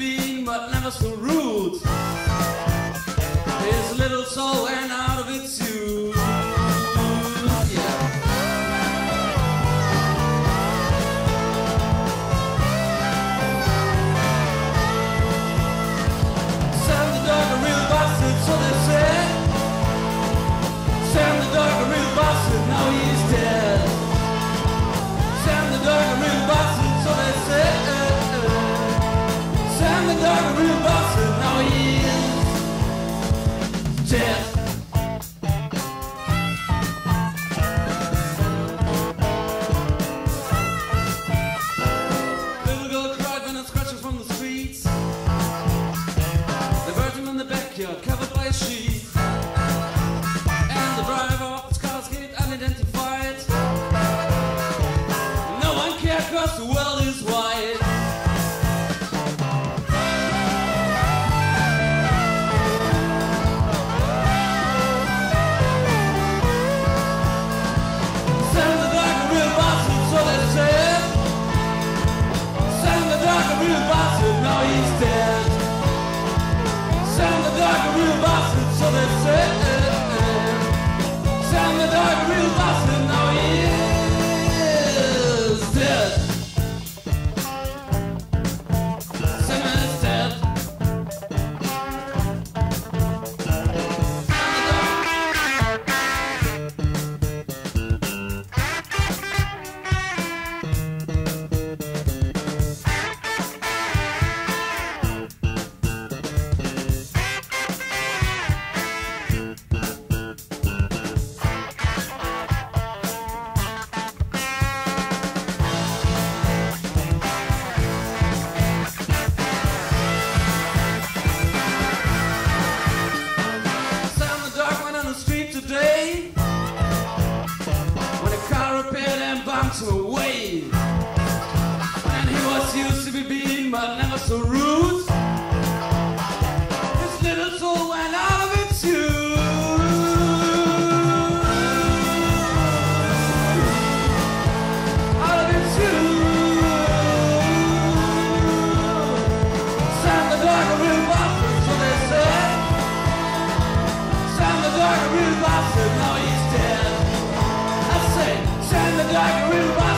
been, but never so rude. His little soul went out of its youth. death. Little girl cried when it scratched her from the streets. They buried him in the backyard, covered by a sheet. And the driver of his car gate unidentified. No one cared across the world. sound real bastard. to the. And he was used to be beaten, but never so rude. His little soul went out of its tune. Out of its tune. Sam the dog a real bastard, so they said. Sam the dog a real bastard, now he's dead the dining room.